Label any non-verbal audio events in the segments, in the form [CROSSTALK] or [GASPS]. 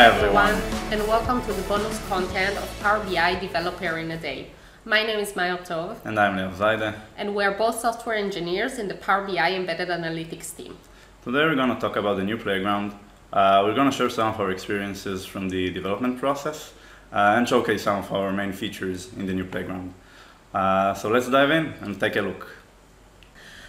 Hi everyone. and welcome to the bonus content of Power BI Developer in a Day. My name is May Hartov, And I'm Liav Zayde. and we're both software engineers in the Power BI Embedded Analytics team. Today we're going to talk about the new playground. Uh, we're going to share some of our experiences from the development process uh, and showcase some of our main features in the new playground. Uh, so let's dive in and take a look.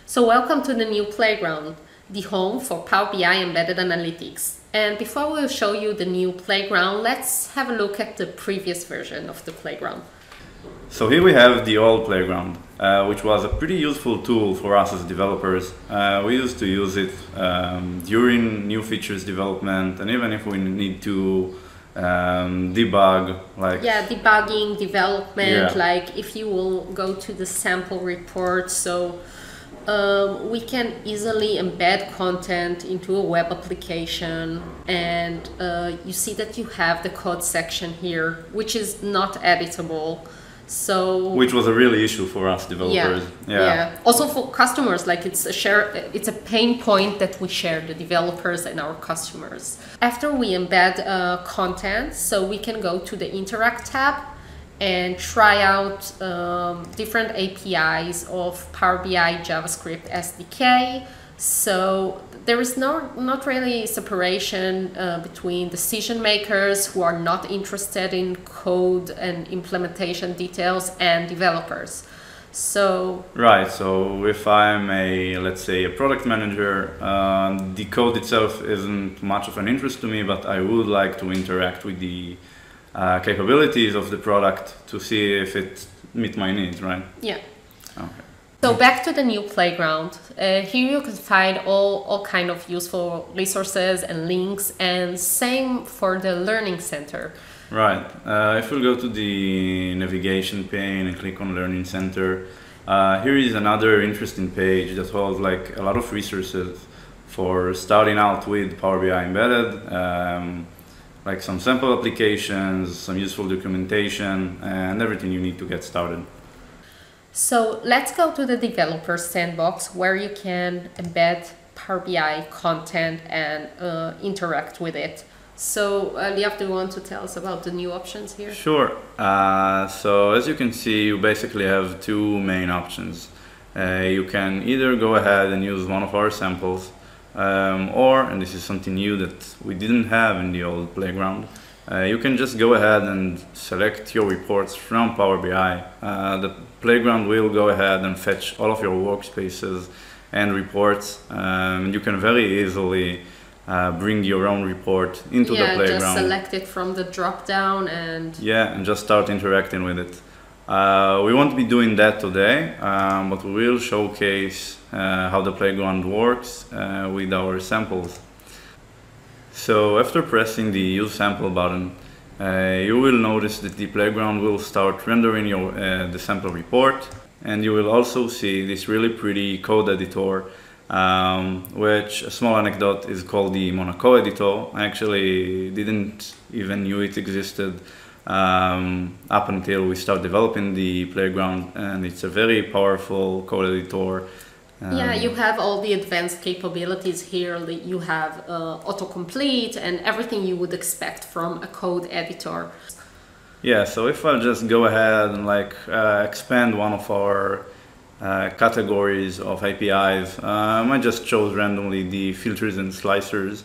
So, welcome to the new playground, the home for Power BI Embedded Analytics. And before we show you the new playground, let's have a look at the previous version of the playground. So here we have the old playground, uh, which was a pretty useful tool for us as developers. Uh, we used to use it um, during new features development, and even if we need to um, debug, like Yeah, debugging, development, Yeah. like if you will go to the sample report, so um, we can easily embed content into a web application, and uh, you see that you have the code section here, which is not editable. So which was a really issue for us yeah, developers. yeah, Also for customers, like it's a share, it's a pain point that we share the developers and our customers. After we embed uh, content, so we can go to the interact tab and try out um, different APIs of Power BI JavaScript SDK. So there is no not really separation uh, between decision makers who are not interested in code and implementation details and developers. So Right. So if I'm a let's say a product manager, uh, the code itself isn't much of an interest to me, but I would like to interact with the uh, capabilities of the product to see if it meet my needs. Right. yeah. Okay. So back to the new playground. Uh, here you can find all, all kind of useful resources and links and same for the learning center. Right. Uh, if we go to the navigation pane and click on Learning Center, uh, here is another interesting page that holds like a lot of resources for starting out with Power BI embedded, um, like some sample applications, some useful documentation, and everything you need to get started. So let's go to the developer sandbox where you can embed Power BI content and uh, interact with it. So uh, Liav, do you want to tell us about the new options here? Sure. Uh, so as you can see, you basically have two main options. Uh, you can either go ahead and use one of our samples, um, or, and this is something new that we didn't have in the old playground, uh, you can just go ahead and select your reports from Power BI. Uh, the playground will go ahead and fetch all of your workspaces and reports. Um, you can very easily uh, bring your own report into yeah, the playground. Yeah, just select it from the drop down and Yeah, and just start interacting with it. Uh, we won't be doing that today, um, but we will showcase uh, how the playground works uh, with our samples. So after pressing the Use Sample button, uh, you will notice that the playground will start rendering your, uh, the sample report, and you will also see this really pretty code editor, um, which a small anecdote is called the Monaco editor. I actually didn't even knew it existed um, up until we start developing the playground, and it's a very powerful code editor. Yeah, Um, you have all the advanced capabilities here. You have uh, autocomplete and everything you would expect from a code editor. Yeah, so if I just go ahead and like uh, expand one of our uh, categories of APIs, uh, I just chose randomly the filters and slicers.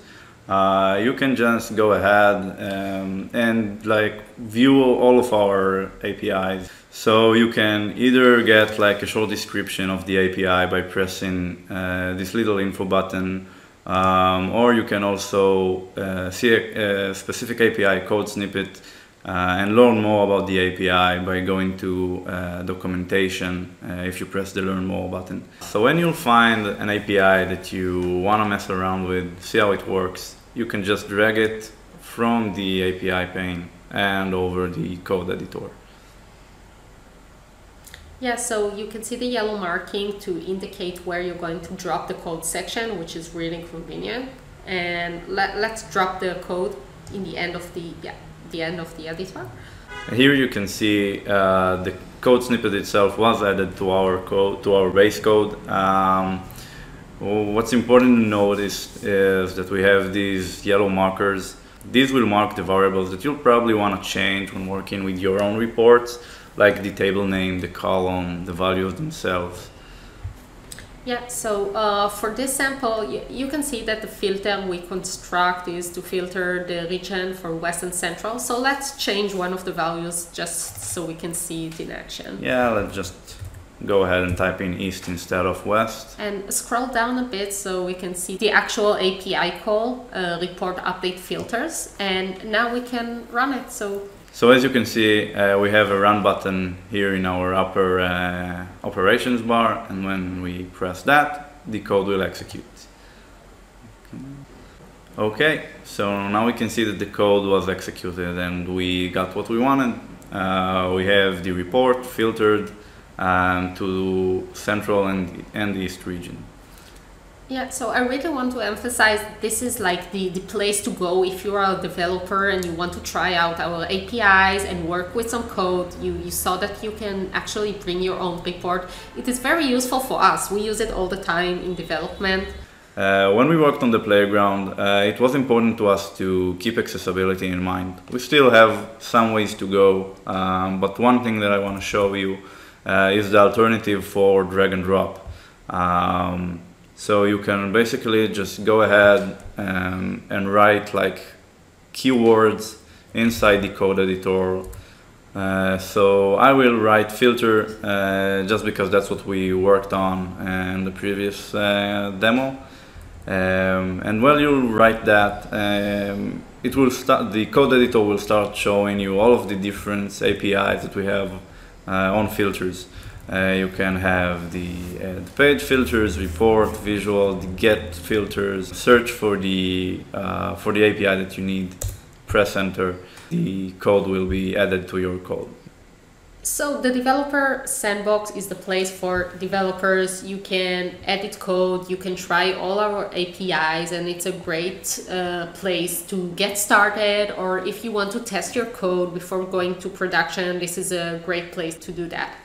Uh, you can just go ahead um, and like view all of our APIs. So you can either get like a short description of the API by pressing uh, this little info button, um, or you can also uh, see a, a specific API code snippet and learn more about the API by going to uh, documentation uh, if you press the learn more button. So when you'll find an API that you want to mess around with, see how it works, you can just drag it from the API pane and over the code editor. Yeah, so you can see the yellow marking to indicate where you're going to drop the code section, which is really convenient. And let, let's drop the code in the end of the yeah the end of the editor. Here you can see uh, the code snippet itself was added to our code, to our base code. Um, what's important to notice is that we have these yellow markers These will mark the variables that you'll probably want to change when working with your own reports, like the table name, the column, the values themselves. Yeah, so uh, for this sample, you, can see that the filter we construct is to filter the region for West and Central. So let's change one of the values just so we can see it in action. Yeah, let's just go ahead and type in East instead of West. And scroll down a bit so we can see the actual API call, uh, report update filters. And now we can run it. So so as you can see, uh, we have a run button here in our upper uh, operations bar, and when we press that, the code will execute. Okay, so now we can see that the code was executed and we got what we wanted. Uh, we have the report filtered um, to central and, and east region. Yeah, so I really want to emphasize this is like the, the place to go if you are a developer and you want to try out our APIs and work with some code. You, you saw that you can actually bring your own report. It is very useful for us. We use it all the time in development. Uh, when we worked on the playground, uh, it was important to us to keep accessibility in mind. We still have some ways to go, um, but one thing that I want to show you uh, is the alternative for drag and drop. Um, so you can basically just go ahead and, and write like keywords inside the code editor. Uh, so I will write filter uh, just because that's what we worked on in the previous uh, demo. Um, and while you write that, um, it will start. The code editor will start showing you all of the different APIs that we have uh, on filters. Uh, you can have the, uh, the, page filters, report, visual, the get filters, search for the, uh, for the API that you need, press enter, the code will be added to your code. So the developer sandbox is the place for developers. You can edit code, you can try all our APIs, and it's a great uh, place to get started. Or if you want to test your code before going to production, this is a great place to do that.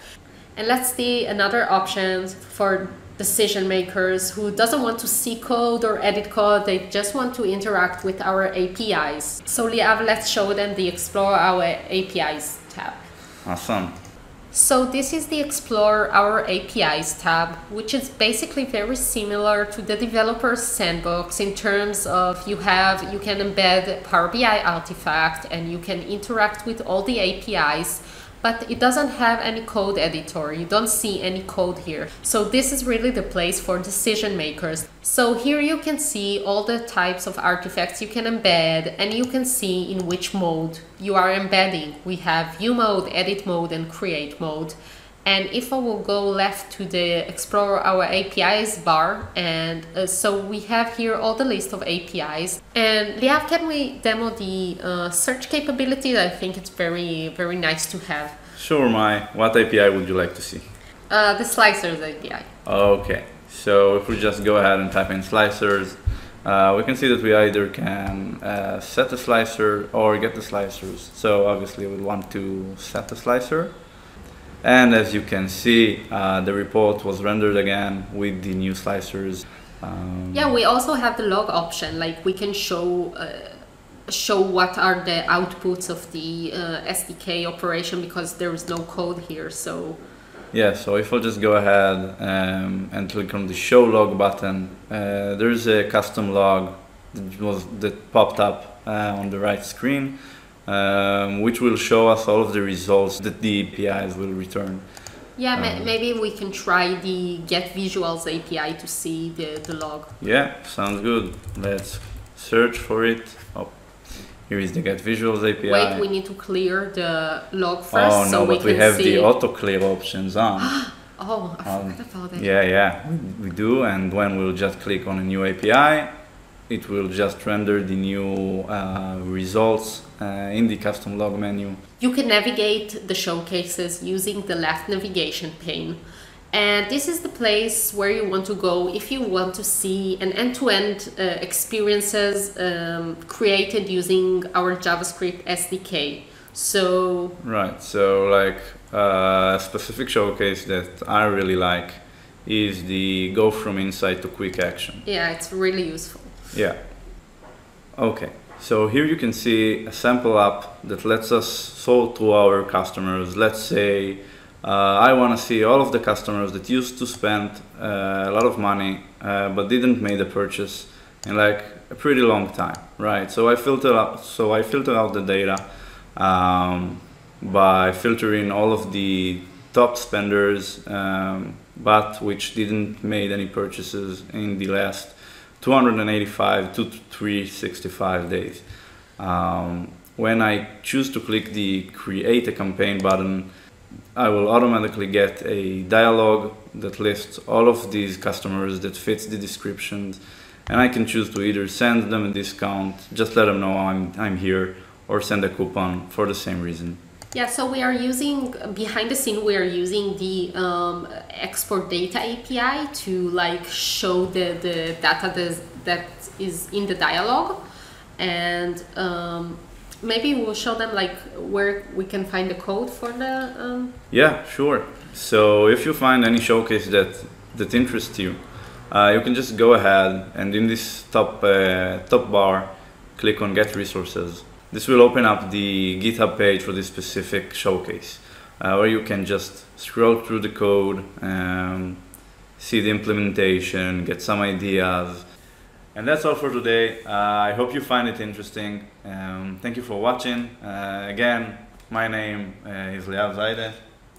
And let's see another option for decision makers who doesn't want to see code or edit code, they just want to interact with our APIs. So Liav, let's show them the Explore Our APIs tab. Awesome. So this is the Explore Our APIs tab, which is basically very similar to the developer sandbox in terms of you have, you can embed Power BI artifact and you can interact with all the APIs but it doesn't have any code editor. You don't see any code here. So this is really the place for decision makers. So here you can see all the types of artifacts you can embed and you can see in which mode you are embedding. We have view mode, edit mode and create mode. And if I will go left to the explore our APIs bar, and uh, so we have here all the list of APIs. And Liav, can we demo the uh, search capability? I think it's very, very nice to have. Sure, Mai. What API would you like to see? Uh, the slicers API. Okay, so if we just go ahead and type in slicers, uh, we can see that we either can uh, set the slicer or get the slicers. So obviously we want to set the slicer. And as you can see, uh, the report was rendered again with the new slicers. Um, yeah, we also have the log option. Like we can show uh, show what are the outputs of the uh, SDK operation because there is no code here. So yeah, so if I just go ahead um, and click on the show log button, uh, there's a custom log that was that popped up uh, on the right screen um, which will show us all of the results that the APIs will return. Yeah, um, maybe we can try the get visuals API to see the, the log. Yeah, sounds good. Let's search for it. Oh, here is the get visuals API. Wait, we need to clear the log first. Oh no, so but we, we have see. the auto clear options on. [GASPS] oh, I um, forgot about it. Yeah, yeah, we, we do. And when we'll just click on a new API, it will just render the new uh, results uh, in the custom log menu. You can navigate the showcases using the left navigation pane. And this is the place where you want to go if you want to see an end-to-end -end, uh, experiences um, created using our JavaScript SDK. So right, so like uh, a specific showcase that I really like is the go from insight to quick action. Yeah, it's really useful. Yeah. Okay. So here you can see a sample app that lets us sort through our customers. Let's say uh, I want to see all of the customers that used to spend uh, a lot of money uh, but didn't make a purchase in like a pretty long time, right? So I filter out, so I filter out the data um, by filtering all of the top spenders, um, but which didn't made any purchases in the last 285 to 365 days. Um, when I choose to click the create a campaign button, I will automatically get a dialog that lists all of these customers that fits the descriptions and I can choose to either send them a discount, just let them know I'm, I'm here, or send a coupon for the same reason. Yeah, so we are using behind the scene. We are using the um, export data API to like show the the data that, that is in the dialog, and um, maybe we'll show them like where we can find the code for the. Um... Yeah, sure. So if you find any showcase that that interests you, uh, you can just go ahead and in this top uh, top bar, click on Get Resources this will open up the GitHub page for this specific showcase, uh, where you can just scroll through the code, um, see the implementation, get some ideas. And that's all for today. Uh, I hope you find it interesting. Um, thank you for watching. Uh, again, my name uh, is Liav Zayde.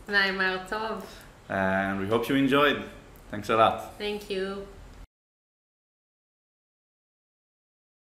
And I'm Hartov. And we hope you enjoyed. Thanks a lot. Thank you.